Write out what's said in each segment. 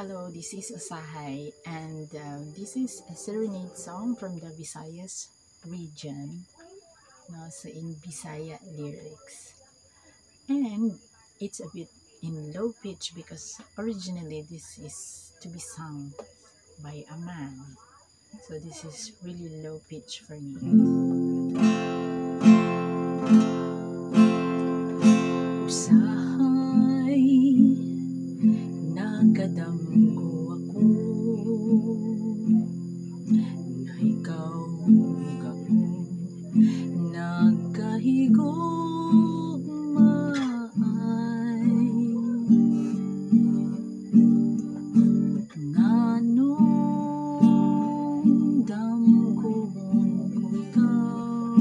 Hello, this is Usahay, and um, this is a serenade song from the Visayas region, no, so in Visaya lyrics. And it's a bit in low pitch because originally this is to be sung by a man. So this is really low pitch for me. Nakadamgo ako Na ikaw ako Nagkahigugmaay Nganong damgon ko ikaw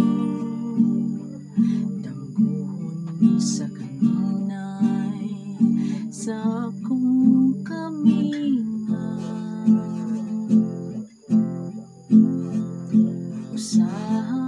Damgon sa kanunay Sa Me, usaha